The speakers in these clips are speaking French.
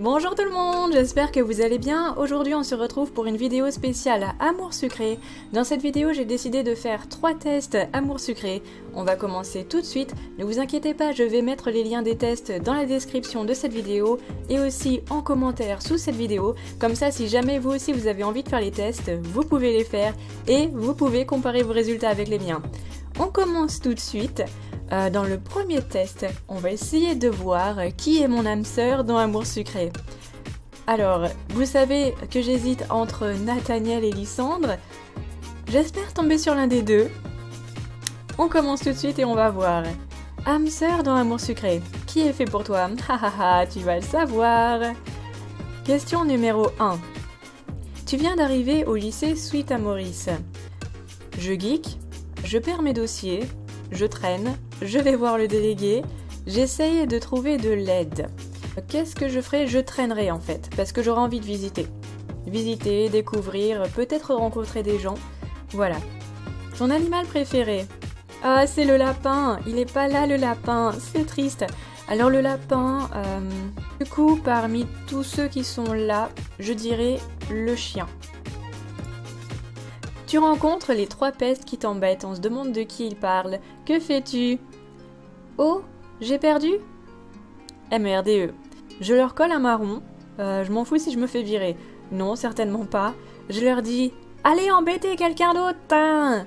Bonjour tout le monde, j'espère que vous allez bien. Aujourd'hui on se retrouve pour une vidéo spéciale Amour sucré. Dans cette vidéo j'ai décidé de faire trois tests Amour sucré. On va commencer tout de suite. Ne vous inquiétez pas, je vais mettre les liens des tests dans la description de cette vidéo et aussi en commentaire sous cette vidéo. Comme ça si jamais vous aussi vous avez envie de faire les tests, vous pouvez les faire et vous pouvez comparer vos résultats avec les miens. On commence tout de suite. Euh, dans le premier test, on va essayer de voir qui est mon âme sœur dans Amour sucré. Alors, vous savez que j'hésite entre Nathaniel et Lysandre. J'espère tomber sur l'un des deux. On commence tout de suite et on va voir. Âme sœur dans Amour sucré, qui est fait pour toi? Hahaha, tu vas le savoir. Question numéro 1. Tu viens d'arriver au lycée Suite à Maurice. Je geek, je perds mes dossiers, je traîne, je vais voir le délégué, j'essaye de trouver de l'aide. Qu'est-ce que je ferai? Je traînerai en fait, parce que j'aurai envie de visiter. Visiter, découvrir, peut-être rencontrer des gens. Voilà. Ton animal préféré? Ah, c'est le lapin Il est pas là le lapin, c'est triste. Alors le lapin, euh, du coup, parmi tous ceux qui sont là, je dirais le chien. Tu rencontres les trois pestes qui t'embêtent, on se demande de qui ils parlent. Que fais-tu? Oh, j'ai perdu? MRDE. Je leur colle un marron. Euh, je m'en fous si je me fais virer. Non, certainement pas. Je leur dis Allez embêter quelqu'un d'autre hein.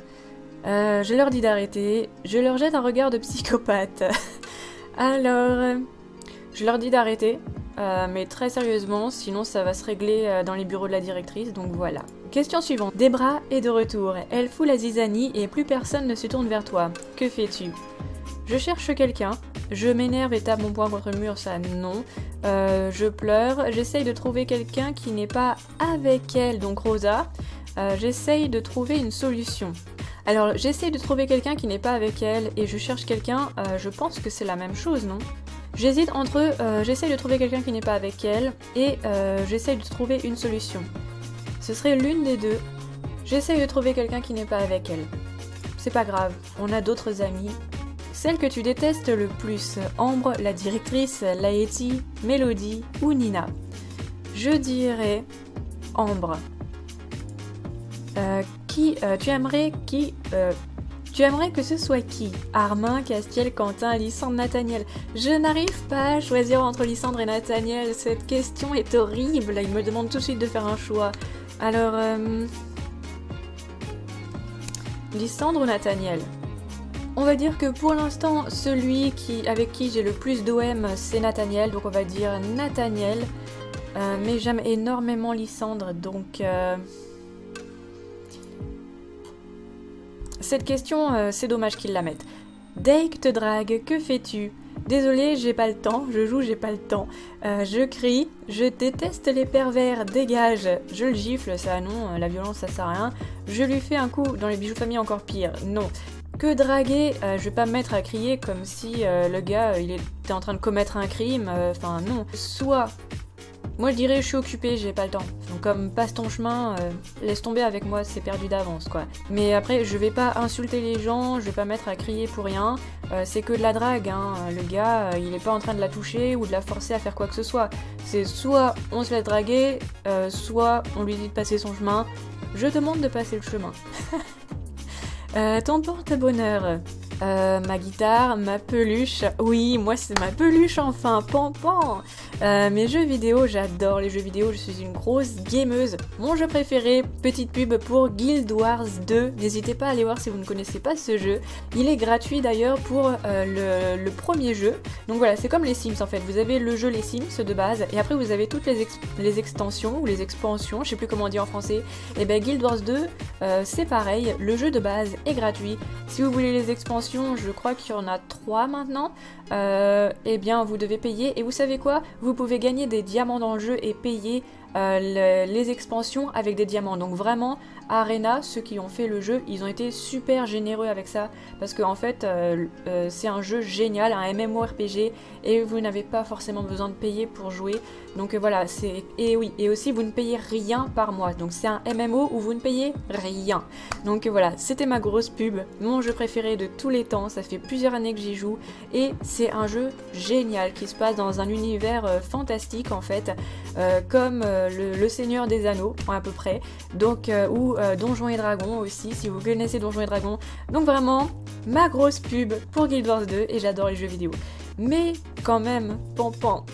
euh, Je leur dis d'arrêter. Je leur jette un regard de psychopathe. Alors, je leur dis d'arrêter. Euh, mais très sérieusement, sinon ça va se régler euh, dans les bureaux de la directrice, donc voilà. Question suivante. Debra est de retour. Elle fout la zizanie et plus personne ne se tourne vers toi. Que fais-tu? Je cherche quelqu'un. Je m'énerve et tape mon poing contre le mur, ça non. Euh, je pleure. J'essaye de trouver quelqu'un qui n'est pas avec elle, donc Rosa. J'essaye de trouver une solution. Alors, j'essaye de trouver quelqu'un qui n'est pas avec elle et je cherche quelqu'un, je pense que c'est la même chose, non? J'hésite entre euh, j'essaye de trouver quelqu'un qui n'est pas avec elle et euh, j'essaye de trouver une solution. Ce serait l'une des deux. J'essaye de trouver quelqu'un qui n'est pas avec elle. C'est pas grave, on a d'autres amis. Celle que tu détestes le plus, Ambre, la directrice, Laeti, Mélodie ou Nina Je dirais Ambre. Euh, qui tu aimerais qui tu aimerais que ce soit qui? Armin, Castiel, Quentin, Lysandre, Nathaniel Je n'arrive pas à choisir entre Lysandre et Nathaniel. Cette question est horrible. Il me demande tout de suite de faire un choix. Alors, euh... Ou Nathaniel? On va dire que pour l'instant, celui avec qui j'ai le plus d'OM, c'est Nathaniel, donc on va dire Nathaniel. Euh, mais j'aime énormément Lysandre, donc euh, Cette question, euh, c'est dommage qu'ils la mettent. Dake te drague, que fais-tu? Désolé, j'ai pas le temps, je joue, j'ai pas le temps. Euh, je crie, je déteste les pervers, dégage. Je le gifle, ça non, la violence ça sert à rien. Je lui fais un coup dans les bijoux de famille encore pire, non. Que draguer, euh, je vais pas me mettre à crier comme si le gars il était en train de commettre un crime, enfin non. Soit moi je dirais je suis occupée, j'ai pas le temps. Donc comme passe ton chemin, euh, laisse tomber avec moi, c'est perdu d'avance quoi. Mais après je vais pas insulter les gens, je vais pas mettre à crier pour rien. Euh, c'est que de la drague, hein. Le gars, euh, il est pas en train de la toucher ou de la forcer à faire quoi que ce soit. C'est soit on se laisse draguer, soit on lui dit de passer son chemin. Je demande de passer le chemin. ton porte-bonheur. ma guitare, ma peluche. Oui, moi c'est ma peluche enfin, pan pan. Euh, mes jeux vidéo, j'adore les jeux vidéo, je suis une grosse gameuse. Mon jeu préféré, petite pub pour Guild Wars 2. N'hésitez pas à aller voir si vous ne connaissez pas ce jeu. Il est gratuit d'ailleurs pour euh, le, premier jeu. Donc voilà, c'est comme les Sims en fait. Vous avez le jeu les Sims de base et après vous avez toutes les, extensions ou les expansions, je sais plus comment on dit en français. Et ben Guild Wars 2, euh, c'est pareil, le jeu de base est gratuit. Si vous voulez les expansions, je crois qu'il y en a 3 maintenant. eh bien vous devez payer. Et vous savez quoi? Vous pouvez gagner des diamants dans le jeu et payer euh, les expansions avec des diamants. Donc vraiment, Arena, ceux qui ont fait le jeu, ils ont été super généreux avec ça parce qu'en en fait, euh, euh, c'est un jeu génial, un MMORPG et vous n'avez pas forcément besoin de payer pour jouer. Donc voilà, c'est et oui, et aussi vous ne payez rien par mois. Donc c'est un MMO où vous ne payez rien. Donc voilà, c'était ma grosse pub, mon jeu préféré de tous les temps. Ça fait plusieurs années que j'y joue et c'est un jeu génial qui se passe dans un univers fantastique en fait, comme le, Seigneur des Anneaux à peu près. Donc ou euh, Donjons et Dragons aussi, si vous connaissez Donjons et Dragons. Donc vraiment, ma grosse pub pour Guild Wars 2 et j'adore les jeux vidéo. Mais quand même, pan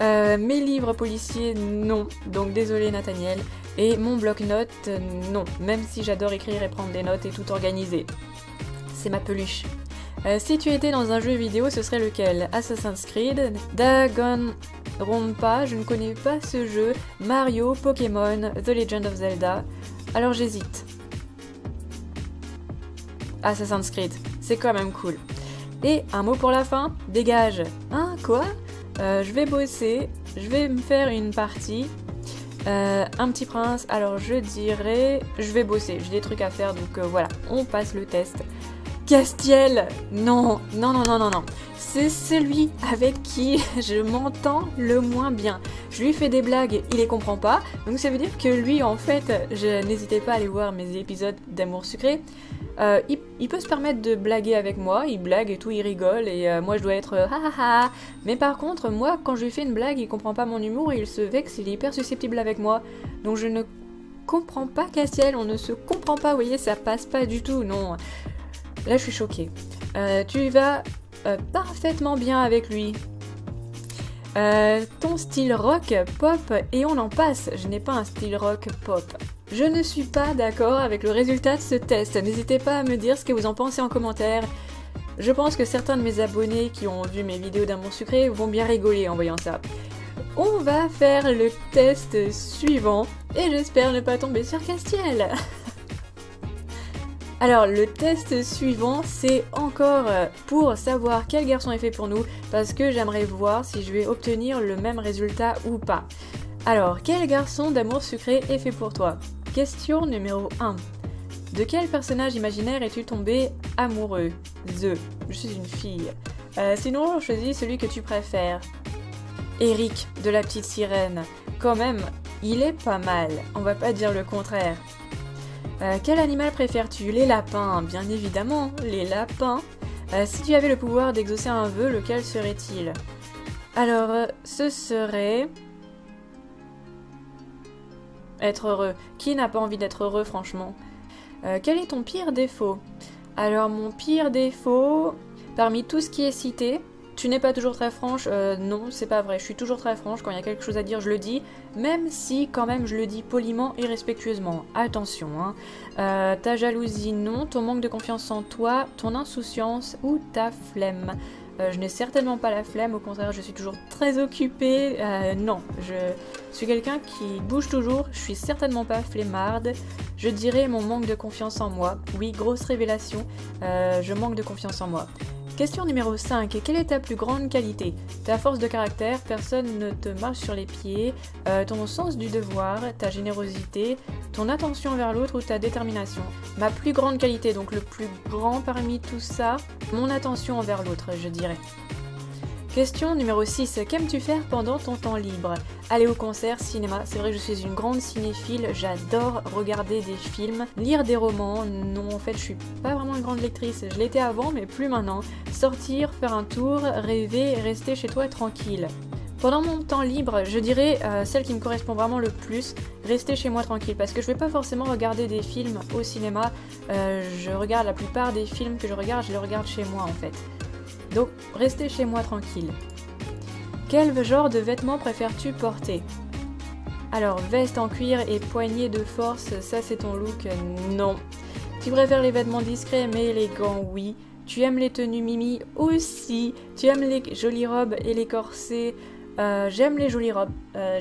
euh, mes livres policiers, non. Donc désolé Nathaniel. Et mon bloc-notes, non. Même si j'adore écrire et prendre des notes et tout organiser. C'est ma peluche. Euh, si tu étais dans un jeu vidéo, ce serait lequel? Assassin's Creed, Dagon Rompa, je ne connais pas ce jeu, Mario, Pokémon, The Legend of Zelda, alors j'hésite. Assassin's Creed, c'est quand même cool. Et un mot pour la fin, dégage. Hein, quoi? Euh, Je vais bosser, je vais me faire une partie. Euh, un petit prince, alors je dirais, je vais bosser, j'ai des trucs à faire, donc euh, voilà, on passe le test. Castiel Non, non, non, non, non, non. C'est celui avec qui je m'entends le moins bien. Je lui fais des blagues, il les comprend pas. Donc ça veut dire que lui, en fait, je n'hésitais pas à aller voir mes épisodes d'amour sucré. Euh, il, peut se permettre de blaguer avec moi, il blague et tout, il rigole, et euh, moi je dois être ha ha ha. Mais par contre, moi, quand je lui fais une blague, il comprend pas mon humour et il se vexe, il est hyper susceptible avec moi. Donc je ne comprends pas Castiel, on ne se comprend pas, vous voyez, ça passe pas du tout, non. Là, je suis choquée. Euh, tu vas euh, parfaitement bien avec lui. Euh, ton style rock, pop, et on en passe. Je n'ai pas un style rock pop. Je ne suis pas d'accord avec le résultat de ce test. N'hésitez pas à me dire ce que vous en pensez en commentaire. Je pense que certains de mes abonnés qui ont vu mes vidéos d'amour sucré vont bien rigoler en voyant ça. On va faire le test suivant et j'espère ne pas tomber sur Castiel. Alors le test suivant, c'est encore euh, pour savoir quel garçon est fait pour nous, parce que j'aimerais voir si je vais obtenir le même résultat ou pas. Alors, quel garçon d'amour sucré est fait pour toi? Question numéro 1. De quel personnage imaginaire es-tu tombé amoureux? The. Je suis une fille. Euh, sinon, choisis celui que tu préfères. Eric, de la petite sirène. Quand même, il est pas mal. On va pas dire le contraire. Euh, quel animal préfères-tu? Les lapins, bien évidemment, les lapins. Euh, si tu avais le pouvoir d'exaucer un vœu, lequel serait-il? Alors, euh, ce serait... Être heureux. Qui n'a pas envie d'être heureux, franchement? Quel est ton pire défaut? Alors, mon pire défaut, parmi tout ce qui est cité, tu n'es pas toujours très franche, euh, non, c'est pas vrai. Je suis toujours très franche. Quand il y a quelque chose à dire, je le dis. Même si, quand même, je le dis poliment et respectueusement. Attention, hein. Euh, ta jalousie, non. Ton manque de confiance en toi, ton insouciance ou ta flemme. Euh, je n'ai certainement pas la flemme, au contraire, je suis toujours très occupée. non, je suis quelqu'un qui bouge toujours. Je suis certainement pas flemmarde. Je dirais mon manque de confiance en moi. Oui, grosse révélation. je manque de confiance en moi. Question numéro 5. Quelle est ta plus grande qualité? Ta force de caractère, personne ne te marche sur les pieds, euh, ton sens du devoir, ta générosité, ton attention vers l'autre ou ta détermination. Ma plus grande qualité, donc le plus grand parmi tout ça, mon attention envers l'autre, je dirais. Question numéro 6. Qu'aimes-tu faire pendant ton temps libre? Aller au concert, cinéma. C'est vrai que je suis une grande cinéphile. J'adore regarder des films, lire des romans. Non, en fait, je suis pas vraiment une grande lectrice. Je l'étais avant, mais plus maintenant. Sortir, faire un tour, rêver, rester chez toi tranquille. Pendant mon temps libre, je dirais euh, celle qui me correspond vraiment le plus, rester chez moi tranquille, parce que je vais pas forcément regarder des films au cinéma. Euh, je regarde la plupart des films que je regarde, je les regarde chez moi en fait. Donc, restez chez moi tranquille. Quel genre de vêtements préfères-tu porter? Alors, veste en cuir et poignée de force, ça c'est ton look? Non. Tu préfères les vêtements discrets mais élégants, oui. Tu aimes les tenues mimi? Aussi. Tu aimes les jolies robes et les corsets? Euh, j'aime les jolies robes. Euh,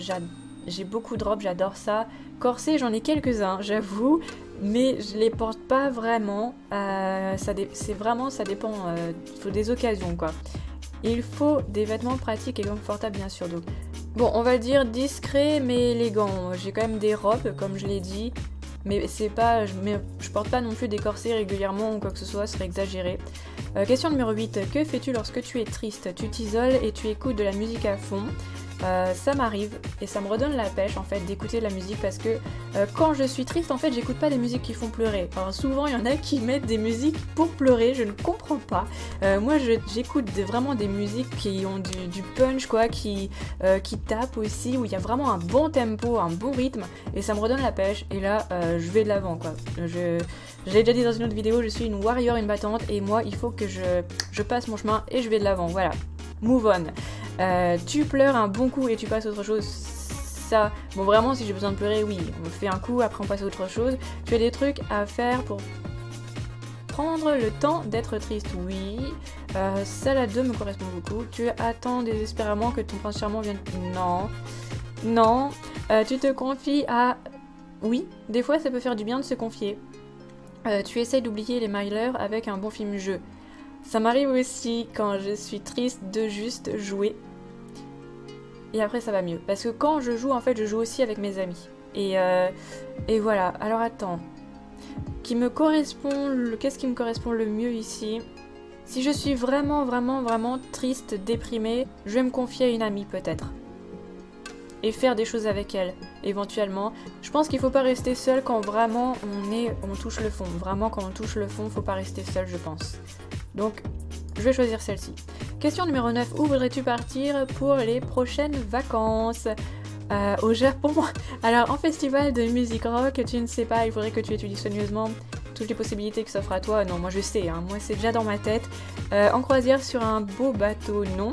j'ai beaucoup de robes, j'adore ça. Corsets, j'en ai quelques-uns, j'avoue mais je les porte pas vraiment. Euh, c'est vraiment, ça dépend. Euh, des occasions quoi. Il faut des vêtements pratiques et confortables bien sûr. Donc Bon, on va dire discret mais élégant. J'ai quand même des robes, comme je l'ai dit. Mais c'est pas. Je, je, porte pas non plus des corsets régulièrement ou quoi que ce soit, ce exagéré. Euh, question numéro 8. Que fais-tu lorsque tu es triste? Tu t'isoles et tu écoutes de la musique à fond. Euh, ça m'arrive et ça me redonne la pêche en fait d'écouter de la musique parce que euh, quand je suis triste en fait j'écoute pas des musiques qui font pleurer. Souvent il y en a qui mettent des musiques pour pleurer, je ne comprends pas. Euh, moi j'écoute vraiment des musiques qui ont du, punch quoi, qui, qui tapent aussi, où il y a vraiment un bon tempo, un bon rythme et ça me redonne la pêche et là je vais de l'avant quoi. Je, l'ai déjà dit dans une autre vidéo, je suis une warrior, une battante et moi il faut que je, je passe mon chemin et je vais de l'avant. Voilà. Move on. Euh, tu pleures un bon coup et tu passes à autre chose. Ça, bon vraiment si j'ai besoin de pleurer, oui, on fait un coup, après on passe à autre chose. Tu as des trucs à faire pour prendre le temps d'être triste, oui. Euh, ça la 2 me correspond beaucoup. Tu attends désespérément que ton prince charmant vienne. Non. Non. Euh, tu te confies à. Oui, des fois ça peut faire du bien de se confier. tu essayes d'oublier les milers avec un bon film jeu. Ça m'arrive aussi quand je suis triste de juste jouer et après ça va mieux. Parce que quand je joue, en fait, je joue aussi avec mes amis. Et, euh, et voilà. Alors attends. Qui me correspond, qu'est-ce qui me correspond le mieux ici? Si je suis vraiment, vraiment, vraiment triste, déprimée, je vais me confier à une amie peut-être. Et faire des choses avec elle, éventuellement. Je pense qu'il faut pas rester seul quand vraiment on est, on touche le fond. Vraiment, quand on touche le fond, faut pas rester seul, je pense. Donc, je vais choisir celle-ci. Question numéro 9. Où voudrais-tu partir pour les prochaines vacances? Euh, Au Japon. Alors, en festival de musique rock, tu ne sais pas, il faudrait que tu étudies soigneusement toutes les possibilités qui s'offrent à toi. Non, moi je sais, hein. moi c'est déjà dans ma tête. Euh, en croisière sur un beau bateau, non.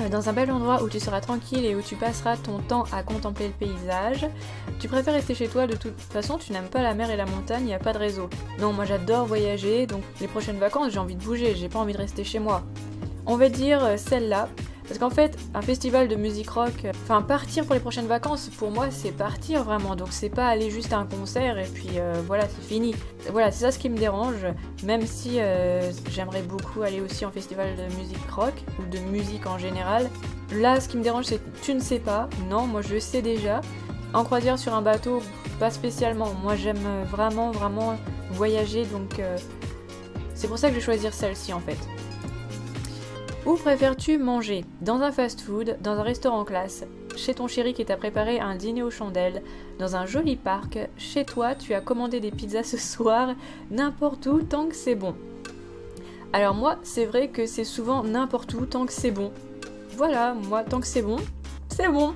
Euh, dans un bel endroit où tu seras tranquille et où tu passeras ton temps à contempler le paysage. Tu préfères rester chez toi de toute façon, tu n'aimes pas la mer et la montagne, il n'y a pas de réseau. Non, moi j'adore voyager, donc les prochaines vacances j'ai envie de bouger, j'ai pas envie de rester chez moi. On va dire euh, celle-là, parce qu'en fait, un festival de musique rock, euh, enfin partir pour les prochaines vacances, pour moi c'est partir vraiment, donc c'est pas aller juste à un concert et puis voilà, c'est fini. Voilà, c'est ça ce qui me dérange, même si j'aimerais beaucoup aller aussi en festival de musique rock, ou de musique en général. Là, ce qui me dérange, c'est tu ne sais pas, non, moi je sais déjà. En croisière sur un bateau, pas spécialement. Moi j'aime vraiment vraiment voyager donc euh, c'est pour ça que je vais choisir celle-ci en fait. Où préfères-tu manger? Dans un fast-food, dans un restaurant classe, chez ton chéri qui t'a préparé un dîner aux chandelles, dans un joli parc, chez toi tu as commandé des pizzas ce soir, n'importe où tant que c'est bon. Alors moi, c'est vrai que c'est souvent n'importe où tant que c'est bon. Voilà, moi tant que c'est bon, c'est bon.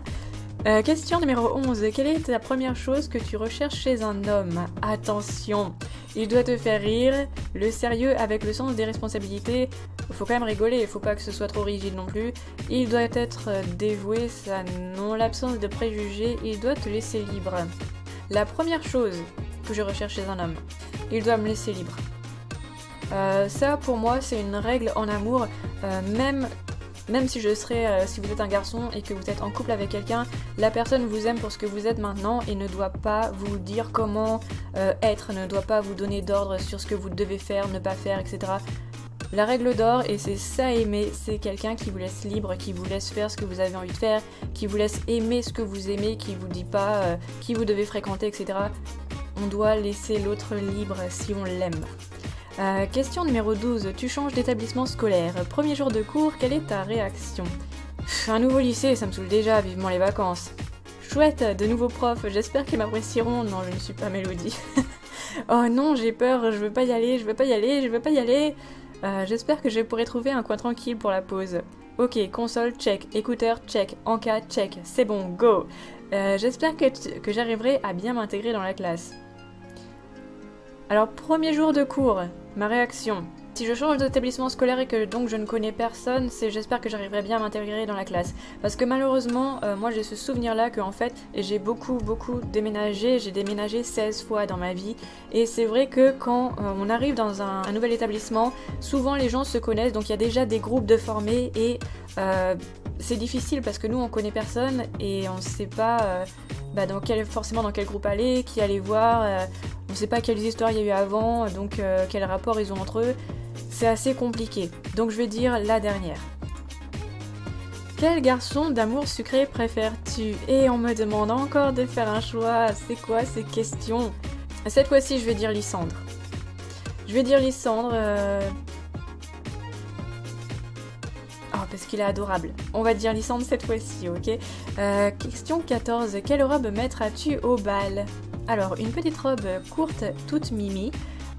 Euh, question numéro 11. Quelle est la première chose que tu recherches chez un homme? Attention, il doit te faire rire, le sérieux avec le sens des responsabilités. Faut quand même rigoler, il faut pas que ce soit trop rigide non plus. Il doit être dévoué, ça non, l'absence de préjugés, il doit te laisser libre. La première chose que je recherche chez un homme, il doit me laisser libre. Euh, ça pour moi c'est une règle en amour, euh, même même si je serais, euh, si vous êtes un garçon et que vous êtes en couple avec quelqu'un, la personne vous aime pour ce que vous êtes maintenant et ne doit pas vous dire comment euh, être, ne doit pas vous donner d'ordre sur ce que vous devez faire, ne pas faire, etc. La règle d'or, et c'est ça aimer, c'est quelqu'un qui vous laisse libre, qui vous laisse faire ce que vous avez envie de faire, qui vous laisse aimer ce que vous aimez, qui vous dit pas euh, qui vous devez fréquenter, etc. On doit laisser l'autre libre si on l'aime. Euh, question numéro 12. Tu changes d'établissement scolaire. Premier jour de cours, quelle est ta réaction? Un nouveau lycée, ça me saoule déjà, vivement les vacances. Chouette, de nouveaux profs, j'espère qu'ils m'apprécieront. Non, je ne suis pas Mélodie. oh non, j'ai peur, je veux pas y aller, je veux pas y aller, je veux pas y aller. Euh, j'espère que je pourrai trouver un coin tranquille pour la pause. Ok, console, check. Écouteur, check. Encas, check. C'est bon, go. Euh, j'espère que j'arriverai à bien m'intégrer dans la classe. Alors, premier jour de cours, ma réaction. Si je change d'établissement scolaire et que donc je ne connais personne, c'est j'espère que j'arriverai bien à m'intégrer dans la classe. Parce que malheureusement, euh, moi j'ai ce souvenir-là que en fait, j'ai beaucoup beaucoup déménagé, j'ai déménagé 16 fois dans ma vie. Et c'est vrai que quand euh, on arrive dans un, nouvel établissement, souvent les gens se connaissent, donc il y a déjà des groupes de formés et euh, c'est difficile parce que nous on connaît personne et on ne sait pas bah, forcément dans quel groupe aller, qui aller voir. On ne sait pas quelles histoires il y a eu avant, donc euh, quel rapport ils ont entre eux. C'est assez compliqué. Donc je vais dire la dernière. Quel garçon d'amour sucré préfères-tu? Et on me demande encore de faire un choix. C'est quoi ces questions? Cette fois-ci, je vais dire Lysandre. Je vais dire Lysandre. Euh... Oh, parce qu'il est adorable. On va dire Lysandre cette fois-ci, ok? Euh, Question 14. Quelle robe mettras-tu au bal? Alors, une petite robe courte, toute mimi.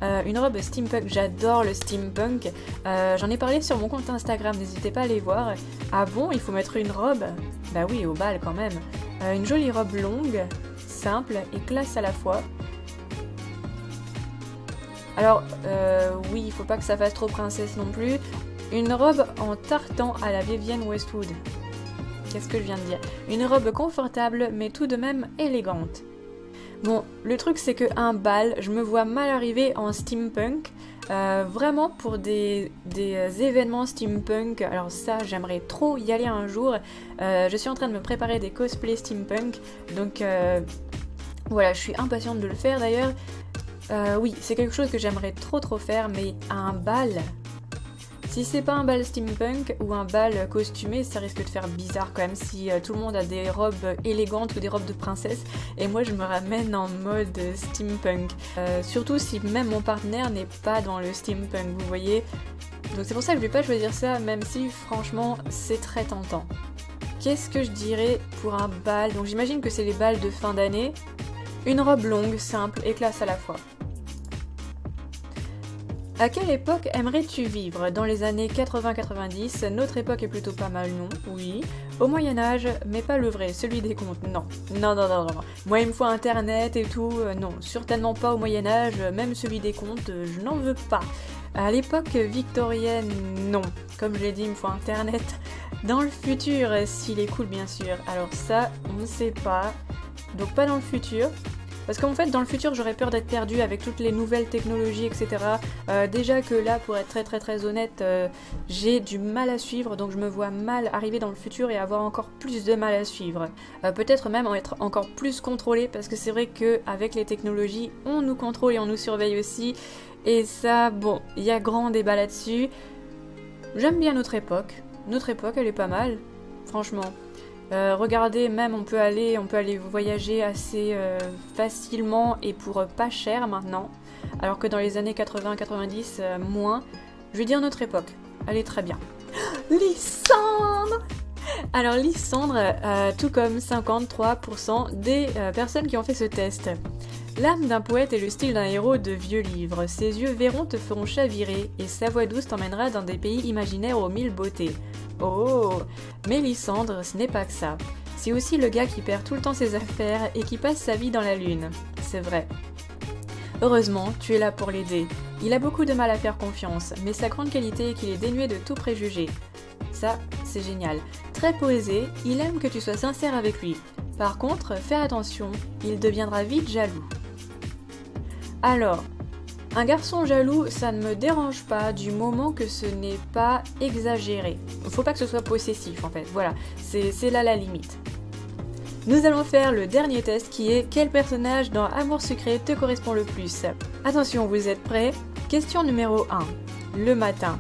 Euh, une robe steampunk, j'adore le steampunk. Euh, j'en ai parlé sur mon compte Instagram, n'hésitez pas à aller voir. Ah bon, il faut mettre une robe? Bah oui, au bal quand même. Euh, une jolie robe longue, simple et classe à la fois. Alors, oui, il faut pas que ça fasse trop princesse non plus. Une robe en tartan à la Vivienne Westwood. Qu'est-ce que je viens de dire? Une robe confortable mais tout de même élégante. Bon, le truc c'est que un bal, je me vois mal arriver en steampunk. Euh, vraiment pour des, euh, événements steampunk, alors ça j'aimerais trop y aller un jour. Euh, je suis en train de me préparer des cosplays steampunk, donc voilà, je suis impatiente de le faire d'ailleurs. oui, c'est quelque chose que j'aimerais trop trop faire, mais un bal, si c'est pas un bal steampunk ou un bal costumé, ça risque de faire bizarre quand même si euh, tout le monde a des robes élégantes ou des robes de princesse et moi je me ramène en mode steampunk. Euh, surtout si même mon partenaire n'est pas dans le steampunk, vous voyez. Donc c'est pour ça que je vais pas choisir ça, même si franchement c'est très tentant. Qu'est-ce que je dirais pour un bal? Donc j'imagine que c'est les balles de fin d'année. Une robe longue, simple et classe à la fois. À quelle époque aimerais-tu vivre? Dans les années 80-90, notre époque est plutôt pas mal, non? Oui. Au Moyen-Âge, mais pas le vrai, celui des contes, non. Non, non, non, non. Moi, il me faut Internet et tout, euh, non. Certainement pas au Moyen-Âge, même celui des contes, euh, je n'en veux pas. À l'époque victorienne, non. Comme je l'ai dit, il me faut Internet. Dans le futur, s'il est cool, bien sûr. Alors ça, on ne sait pas. Donc pas dans le futur. Parce qu'en fait, dans le futur, j'aurais peur d'être perdu avec toutes les nouvelles technologies, etc. Euh, déjà que là, pour être très très très honnête, euh, j'ai du mal à suivre, donc je me vois mal arriver dans le futur et avoir encore plus de mal à suivre. Euh, peut-être même en être encore plus contrôlé, parce que c'est vrai qu'avec les technologies, on nous contrôle et on nous surveille aussi. Et ça, bon, il y a grand débat là-dessus. J'aime bien notre époque. Notre époque, elle est pas mal, franchement. Euh, regardez, même on peut aller, on peut aller voyager assez euh, facilement et pour pas cher maintenant, alors que dans les années 80-90, euh, moins. Je vais dire notre époque. Elle est très bien. Lysandre Alors Lysandre, tout comme 53% des personnes qui ont fait ce test. L'âme d'un poète et le style d'un héros de vieux livres. Ses yeux verront te feront chavirer et sa voix douce t'emmènera dans des pays imaginaires aux mille beautés. Oh Mais Lysandre, ce n'est pas que ça. C'est aussi le gars qui perd tout le temps ses affaires et qui passe sa vie dans la lune. C'est vrai. Heureusement, tu es là pour l'aider. Il a beaucoup de mal à faire confiance, mais sa grande qualité est qu'il est dénué de tout préjugé. Ça, c'est génial. Très posé, il aime que tu sois sincère avec lui. Par contre, fais attention, il deviendra vite jaloux. Alors, un garçon jaloux, ça ne me dérange pas du moment que ce n'est pas exagéré. Faut pas que ce soit possessif en fait, voilà, c'est là la limite. Nous allons faire le dernier test qui est quel personnage dans Amour sucré te correspond le plus? Attention, vous êtes prêts? Question numéro 1. Le matin.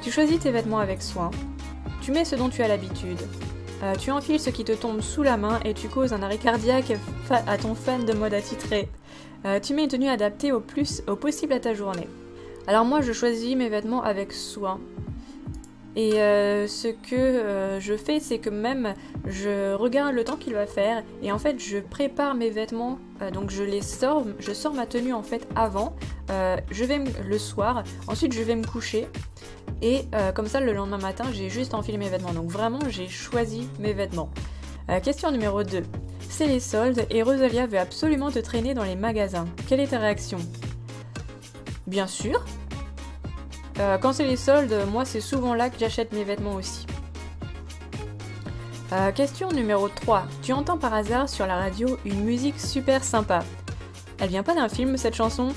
Tu choisis tes vêtements avec soin. Tu mets ce dont tu as l'habitude. Euh, tu enfiles ce qui te tombe sous la main et tu causes un arrêt cardiaque à ton fan de mode attitré. Euh, tu mets une tenue adaptée au plus au possible à ta journée. Alors moi je choisis mes vêtements avec soin. Et euh, ce que euh, je fais, c'est que même je regarde le temps qu'il va faire et en fait je prépare mes vêtements. donc je les sors, je sors ma tenue en fait avant. je vais le soir, ensuite je vais me coucher et comme ça le lendemain matin j'ai juste enfilé mes vêtements. Donc vraiment j'ai choisi mes vêtements. Question numéro 2 c'est les soldes et Rosalia veut absolument te traîner dans les magasins. Quelle est ta réaction? Bien sûr. Euh, quand c'est les soldes, moi c'est souvent là que j'achète mes vêtements aussi. Euh, question numéro 3. Tu entends par hasard sur la radio une musique super sympa. Elle vient pas d'un film cette chanson?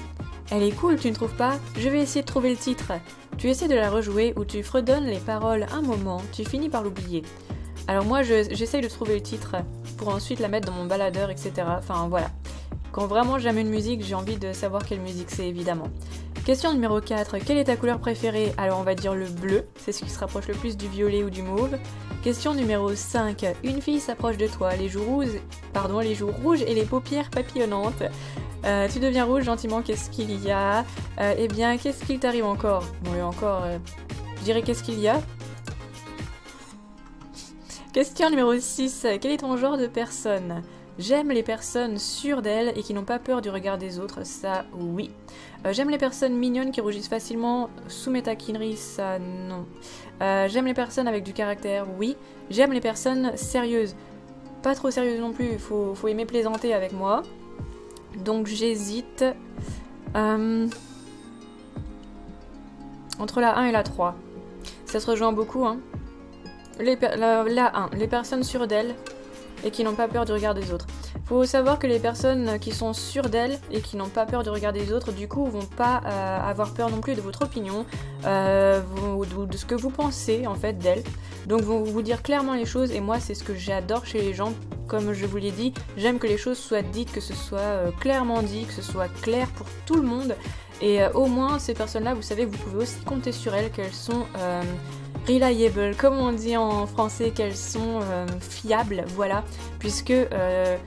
Elle est cool, tu ne trouves pas? Je vais essayer de trouver le titre. Tu essaies de la rejouer ou tu fredonnes les paroles un moment, tu finis par l'oublier. Alors moi j'essaye de trouver le titre pour ensuite la mettre dans mon baladeur, etc. Enfin voilà. Quand vraiment j'aime une musique, j'ai envie de savoir quelle musique c'est évidemment. Question numéro 4. Quelle est ta couleur préférée? Alors on va dire le bleu, c'est ce qui se rapproche le plus du violet ou du mauve. Question numéro 5. Une fille s'approche de toi, les joues rouges, pardon, les joues rouges et les paupières papillonnantes. Euh, tu deviens rouge gentiment, qu'est-ce qu'il y a? Euh, Eh bien, qu'est-ce qu'il t'arrive encore? Bon, encore, euh, je dirais qu'est-ce qu'il y a? Question numéro 6. Quel est ton genre de personne? J'aime les personnes sûres d'elles et qui n'ont pas peur du regard des autres, ça oui. Euh, j'aime les personnes mignonnes qui rougissent facilement sous mes taquineries, ça non. Euh, j'aime les personnes avec du caractère, oui. J'aime les personnes sérieuses. Pas trop sérieuses non plus, il faut, faut, aimer plaisanter avec moi. Donc j'hésite. Euh, entre la 1 et la 3. Ça se rejoint beaucoup, hein. Les la, la 1, les personnes sûres d'elles, et qui n'ont pas peur du regard des autres. Faut savoir que les personnes qui sont sûres d'elles et qui n'ont pas peur du regard des autres, du coup, vont pas euh, avoir peur non plus de votre opinion, euh, de, ce que vous pensez en fait d'elles. Donc vont vous dire clairement les choses et moi c'est ce que j'adore chez les gens. Comme je vous l'ai dit, j'aime que les choses soient dites, que ce soit euh, clairement dit, que ce soit clair pour tout le monde. Et au moins ces personnes-là, vous savez, vous pouvez aussi compter sur elles, qu'elles sont reliable, comme on dit en français, qu'elles sont euh, fiables, voilà, puisque, euh,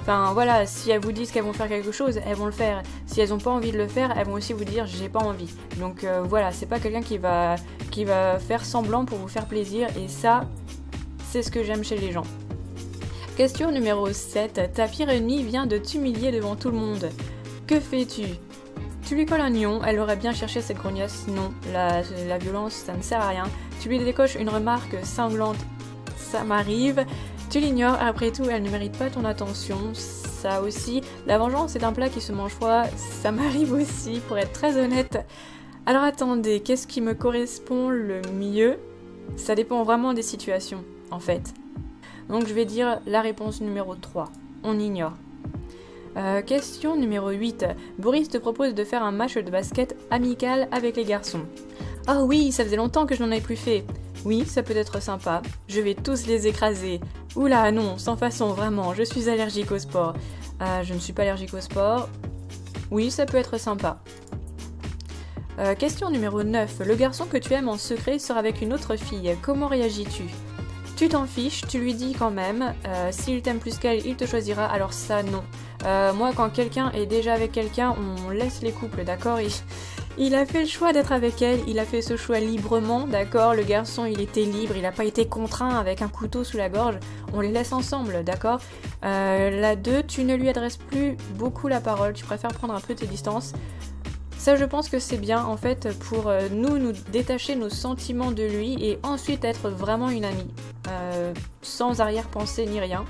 enfin voilà, si elles vous disent qu'elles vont faire quelque chose, elles vont le faire. Si elles n'ont pas envie de le faire, elles vont aussi vous dire j'ai pas envie. Donc euh, voilà, c'est pas quelqu'un qui va, faire semblant pour vous faire plaisir, et ça, c'est ce que j'aime chez les gens. Question numéro 7. Ta pire vient de t'humilier devant tout le monde. Que fais-tu? Tu lui colles un nion, elle aurait bien cherché cette grognasse, non, la, violence ça ne sert à rien. Tu lui décoches une remarque sanglante, ça m'arrive. Tu l'ignores, après tout, elle ne mérite pas ton attention, ça aussi. La vengeance est un plat qui se mange froid, ça m'arrive aussi, pour être très honnête. Alors attendez, qu'est-ce qui me correspond le mieux? Ça dépend vraiment des situations, en fait. Donc je vais dire la réponse numéro 3. On ignore. Euh, question numéro 8. Boris te propose de faire un match de basket amical avec les garçons. Oh oui, ça faisait longtemps que je n'en avais plus fait. Oui, ça peut être sympa. Je vais tous les écraser. Oula, non, sans façon, vraiment, je suis allergique au sport. Euh, je ne suis pas allergique au sport. Oui, ça peut être sympa. Euh, question numéro 9. Le garçon que tu aimes en secret sera avec une autre fille. Comment réagis-tu? Tu t'en fiches, tu lui dis quand même. S'il t'aime plus qu'elle, il te choisira. Alors ça, non. Euh, moi, quand quelqu'un est déjà avec quelqu'un, on laisse les couples, d'accord il, a fait le choix d'être avec elle, il a fait ce choix librement, d'accord Le garçon, il était libre, il n'a pas été contraint avec un couteau sous la gorge. On les laisse ensemble, d'accord euh, La 2, tu ne lui adresses plus beaucoup la parole, tu préfères prendre un peu tes distances. Ça, je pense que c'est bien en fait pour euh, nous nous détacher nos sentiments de lui et ensuite être vraiment une amie, sans arrière-pensée ni rien.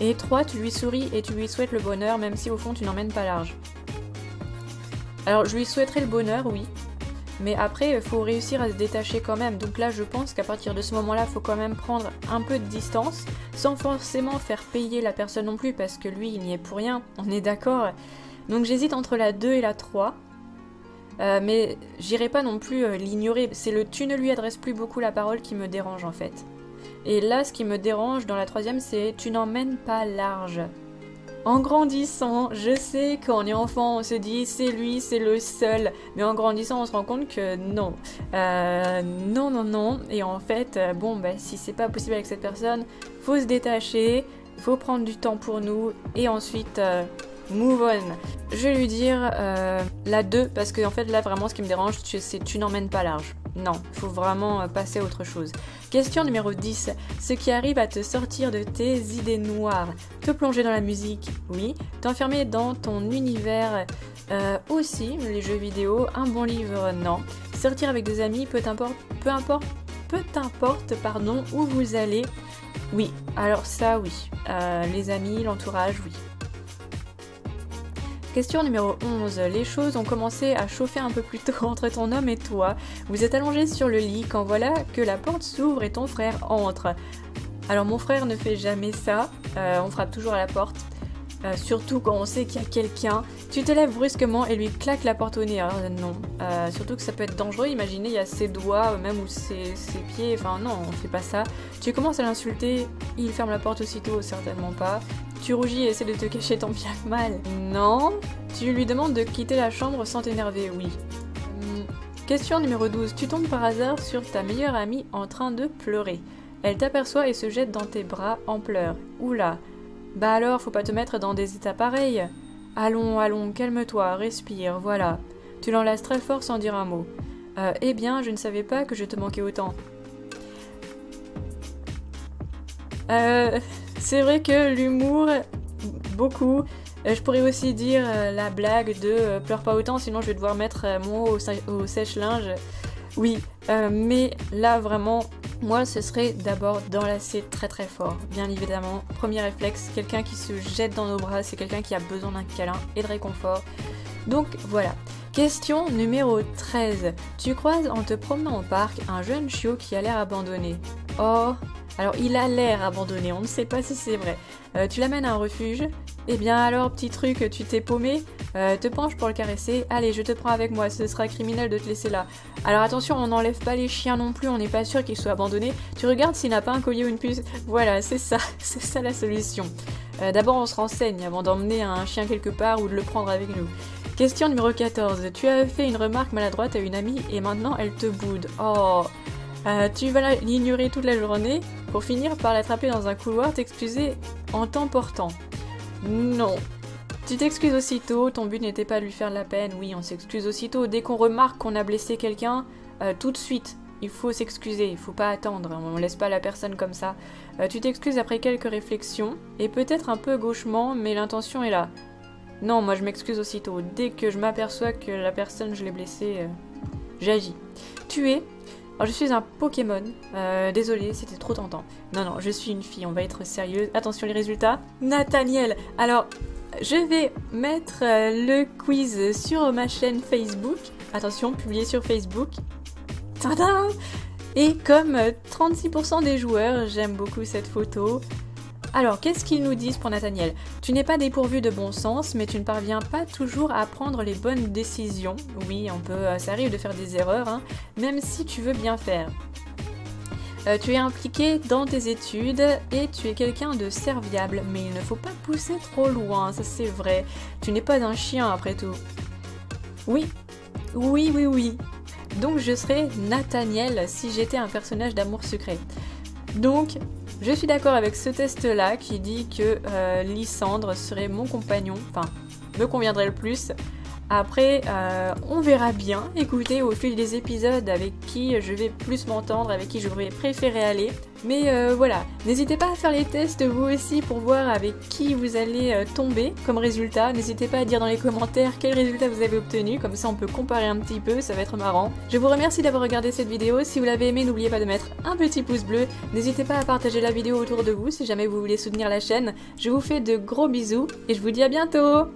Et 3, tu lui souris et tu lui souhaites le bonheur, même si au fond tu n'emmènes pas large. Alors je lui souhaiterais le bonheur, oui. Mais après, il faut réussir à se détacher quand même. Donc là, je pense qu'à partir de ce moment-là, il faut quand même prendre un peu de distance, sans forcément faire payer la personne non plus, parce que lui, il n'y est pour rien, on est d'accord. Donc j'hésite entre la 2 et la 3. Euh, mais j'irai pas non plus euh, l'ignorer. C'est le tu ne lui adresses plus beaucoup la parole qui me dérange en fait. Et là, ce qui me dérange dans la troisième, c'est tu n'emmènes pas large. En grandissant, je sais qu'on est enfant, on se dit c'est lui, c'est le seul. Mais en grandissant, on se rend compte que non. Euh, non, non, non. Et en fait, euh, bon, bah, si c'est pas possible avec cette personne, faut se détacher, faut prendre du temps pour nous et ensuite euh, move on. Je vais lui dire la 2 parce que en fait là vraiment ce qui me dérange c'est tu n'emmènes pas large. Non, il faut vraiment passer à autre chose. Question numéro 10. Ce qui arrive à te sortir de tes idées noires. Te plonger dans la musique, oui. T'enfermer dans ton univers euh, aussi, les jeux vidéo. Un bon livre, non. Sortir avec des amis, peu importe, peu importe, peu importe, pardon, où vous allez. Oui, alors ça, oui. Euh, les amis, l'entourage, oui. Question numéro 11. Les choses ont commencé à chauffer un peu plus tôt entre ton homme et toi. Vous êtes allongé sur le lit quand voilà que la porte s'ouvre et ton frère entre. Alors mon frère ne fait jamais ça, euh, on frappe toujours à la porte. Euh, surtout quand on sait qu'il y a quelqu'un. Tu te lèves brusquement et lui claques la porte au nez. Alors, non. Euh, surtout que ça peut être dangereux. Imaginez, il y a ses doigts, même ou ses, ses pieds. Enfin, non, on fait pas ça. Tu commences à l'insulter. Il ferme la porte aussitôt, certainement pas. Tu rougis et essaies de te cacher tant bien mal. Non. Tu lui demandes de quitter la chambre sans t'énerver, oui. Question numéro 12. Tu tombes par hasard sur ta meilleure amie en train de pleurer. Elle t'aperçoit et se jette dans tes bras en pleurs. Oula. Bah alors, faut pas te mettre dans des états pareils. Allons, allons, calme-toi, respire, voilà. Tu l'enlaces très fort sans dire un mot. Euh, eh bien, je ne savais pas que je te manquais autant. Euh, c'est vrai que l'humour, beaucoup. Euh, je pourrais aussi dire euh, la blague de euh, pleure pas autant, sinon je vais devoir mettre mon au, au sèche-linge. Oui, mais là vraiment, moi ce serait d'abord d'enlacer très très fort, bien évidemment. Premier réflexe, quelqu'un qui se jette dans nos bras, c'est quelqu'un qui a besoin d'un câlin et de réconfort. Donc voilà. Question numéro 13. Tu croises en te promenant au parc un jeune chiot qui a l'air abandonné. Oh, alors il a l'air abandonné, on ne sait pas si c'est vrai. Euh, tu l'amènes à un refuge Eh bien alors, petit truc, tu t'es paumé euh, Te penches pour le caresser Allez, je te prends avec moi, ce sera criminel de te laisser là. Alors attention, on n'enlève pas les chiens non plus, on n'est pas sûr qu'ils soient abandonnés. Tu regardes s'il n'a pas un collier ou une puce. Voilà, c'est ça, c'est ça la solution. Euh, d'abord, on se renseigne avant d'emmener un chien quelque part ou de le prendre avec nous. Question numéro 14. Tu as fait une remarque maladroite à une amie et maintenant elle te boude. Oh euh, tu vas l'ignorer toute la journée pour finir par l'attraper dans un couloir, t'excuser en t'emportant. Non. Tu t'excuses aussitôt, ton but n'était pas de lui faire de la peine, oui, on s'excuse aussitôt. Dès qu'on remarque qu'on a blessé quelqu'un, euh, tout de suite, il faut s'excuser, il faut pas attendre, on laisse pas la personne comme ça. Euh, tu t'excuses après quelques réflexions, et peut-être un peu gauchement, mais l'intention est là. Non, moi je m'excuse aussitôt. Dès que je m'aperçois que la personne, je l'ai blessée, j'agis. Tu es alors je suis un Pokémon. Euh, désolé, c'était trop tentant. Non, non, je suis une fille, on va être sérieuse. Attention les résultats. Nathaniel Alors, je vais mettre euh, le quiz sur ma chaîne Facebook. Attention, publié sur Facebook. Tadam Et comme 36% des joueurs, j'aime beaucoup cette photo. Alors, qu'est-ce qu'ils nous disent pour Nathaniel? Tu n'es pas dépourvu de bon sens, mais tu ne parviens pas toujours à prendre les bonnes décisions. Oui, on peut, euh, ça arrive de faire des erreurs, hein, même si tu veux bien faire. Euh, tu es impliqué dans tes études et tu es quelqu'un de serviable, mais il ne faut pas pousser trop loin, ça c'est vrai. Tu n'es pas un chien après tout. Oui, oui, oui, oui. Donc je serais Nathaniel si j'étais un personnage d'amour secret. Donc je suis d'accord avec ce test-là qui dit que euh, Lysandre serait mon compagnon, enfin, me conviendrait le plus. Après, euh, on verra bien. Écoutez, au fil des épisodes avec qui je vais plus m'entendre, avec qui j'aurais préféré aller. Mais euh, voilà, n'hésitez pas à faire les tests vous aussi pour voir avec qui vous allez euh, tomber comme résultat. N'hésitez pas à dire dans les commentaires quel résultat vous avez obtenu, comme ça on peut comparer un petit peu, ça va être marrant. Je vous remercie d'avoir regardé cette vidéo. Si vous l'avez aimé, n'oubliez pas de mettre un petit pouce bleu. N'hésitez pas à partager la vidéo autour de vous si jamais vous voulez soutenir la chaîne. Je vous fais de gros bisous et je vous dis à bientôt